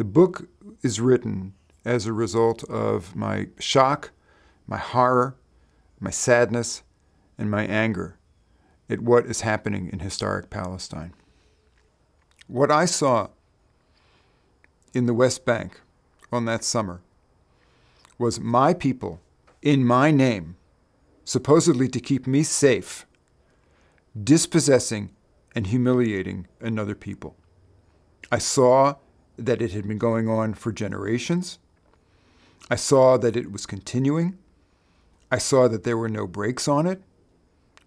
The book is written as a result of my shock, my horror, my sadness, and my anger at what is happening in historic Palestine. What I saw in the West Bank on that summer was my people in my name, supposedly to keep me safe, dispossessing and humiliating another people. I saw that it had been going on for generations. I saw that it was continuing. I saw that there were no brakes on it.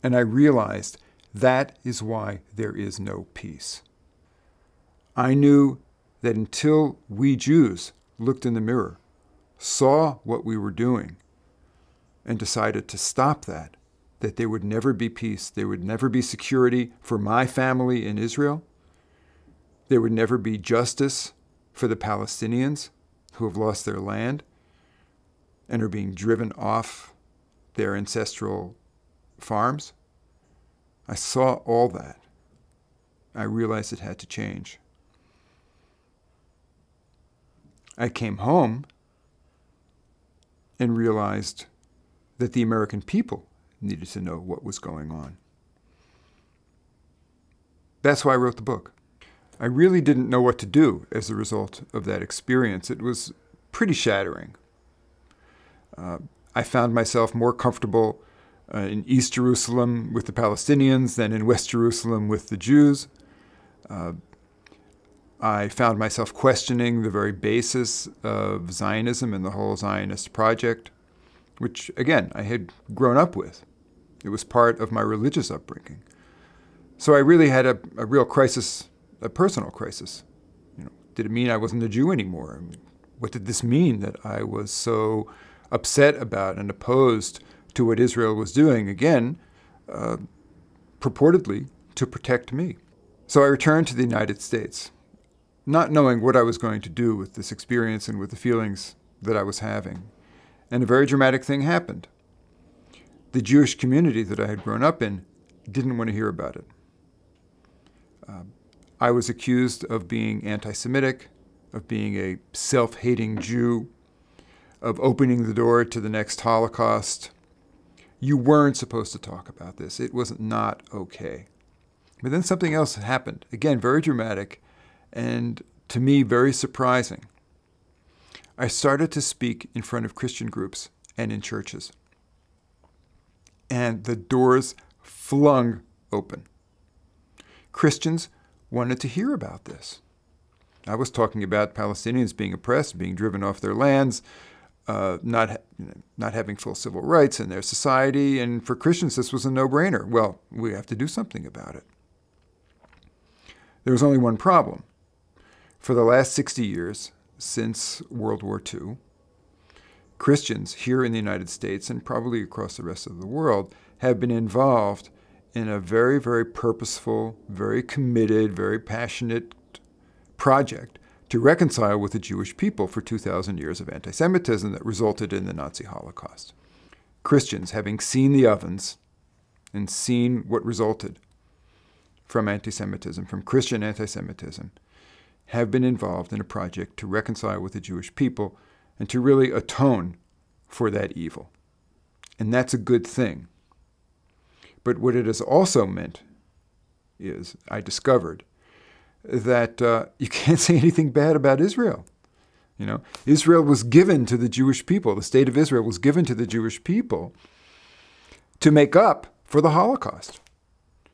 And I realized that is why there is no peace. I knew that until we Jews looked in the mirror, saw what we were doing, and decided to stop that, that there would never be peace, there would never be security for my family in Israel, there would never be justice for the Palestinians who have lost their land and are being driven off their ancestral farms. I saw all that. I realized it had to change. I came home and realized that the American people needed to know what was going on. That's why I wrote the book. I really didn't know what to do as a result of that experience. It was pretty shattering. Uh, I found myself more comfortable uh, in East Jerusalem with the Palestinians than in West Jerusalem with the Jews. Uh, I found myself questioning the very basis of Zionism and the whole Zionist project, which, again, I had grown up with. It was part of my religious upbringing. So I really had a, a real crisis, a personal crisis. You know, did it mean I wasn't a Jew anymore? I mean, what did this mean that I was so upset about and opposed to what Israel was doing? Again, uh, purportedly to protect me. So I returned to the United States not knowing what I was going to do with this experience and with the feelings that I was having. And a very dramatic thing happened. The Jewish community that I had grown up in didn't want to hear about it. Uh, I was accused of being anti Semitic, of being a self hating Jew, of opening the door to the next Holocaust. You weren't supposed to talk about this. It was not okay. But then something else happened. Again, very dramatic and to me, very surprising. I started to speak in front of Christian groups and in churches. And the doors flung open. Christians wanted to hear about this. I was talking about Palestinians being oppressed, being driven off their lands, uh, not know, not having full civil rights in their society, and for Christians this was a no-brainer. Well, we have to do something about it. There was only one problem. For the last 60 years, since World War II, Christians here in the United States and probably across the rest of the world have been involved in a very, very purposeful, very committed, very passionate project to reconcile with the Jewish people for 2,000 years of anti Semitism that resulted in the Nazi Holocaust. Christians, having seen the ovens and seen what resulted from anti Semitism, from Christian anti Semitism, have been involved in a project to reconcile with the Jewish people and to really atone for that evil. And that's a good thing. But what it has also meant is, I discovered, that uh, you can't say anything bad about Israel. You know, Israel was given to the Jewish people. The state of Israel was given to the Jewish people to make up for the Holocaust.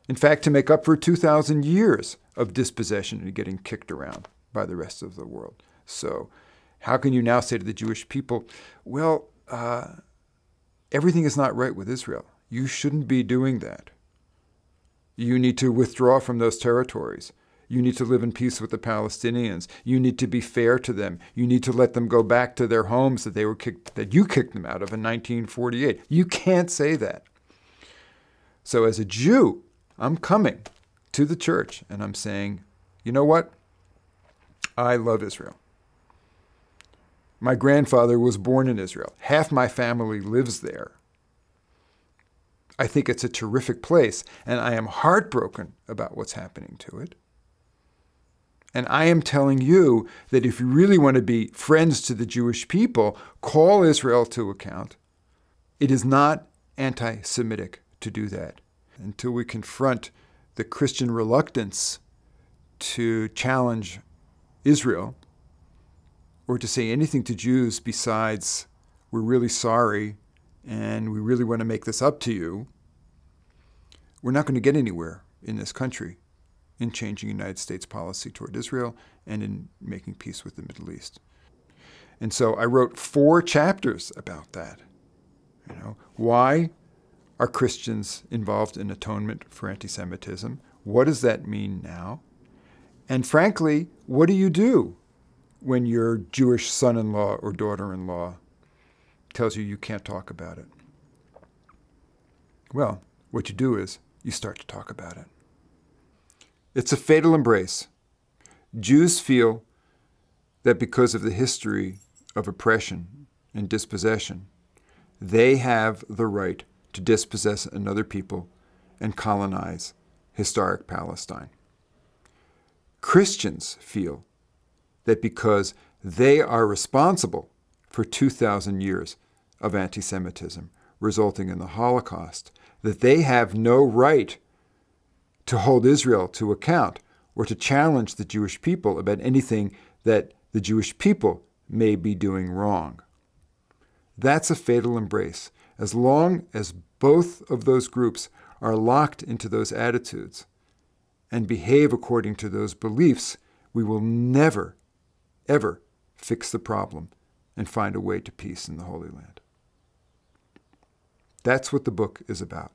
In fact, to make up for 2,000 years of dispossession and getting kicked around by the rest of the world. So, how can you now say to the Jewish people, well, uh, everything is not right with Israel? You shouldn't be doing that. You need to withdraw from those territories. You need to live in peace with the Palestinians. You need to be fair to them. You need to let them go back to their homes that they were kicked, that you kicked them out of in 1948. You can't say that. So as a Jew, I'm coming to the church and I'm saying, you know what? I love Israel. My grandfather was born in Israel. Half my family lives there. I think it's a terrific place, and I am heartbroken about what's happening to it. And I am telling you that if you really want to be friends to the Jewish people, call Israel to account. It is not anti Semitic to do that. Until we confront the Christian reluctance to challenge Israel or to say anything to Jews besides, we're really sorry and we really want to make this up to you, we're not going to get anywhere in this country in changing United States policy toward Israel and in making peace with the Middle East. And so I wrote four chapters about that. You know, why are Christians involved in atonement for anti Semitism? What does that mean now? And frankly, what do you do when your Jewish son in law or daughter in law tells you you can't talk about it? Well, what you do is you start to talk about it. It's a fatal embrace. Jews feel that because of the history of oppression and dispossession, they have the right to dispossess another people and colonize historic Palestine. Christians feel that because they are responsible for 2,000 years of anti Semitism resulting in the Holocaust, that they have no right to hold Israel to account or to challenge the Jewish people about anything that the Jewish people may be doing wrong. That's a fatal embrace. As long as both of those groups are locked into those attitudes and behave according to those beliefs, we will never, ever fix the problem and find a way to peace in the Holy Land. That's what the book is about.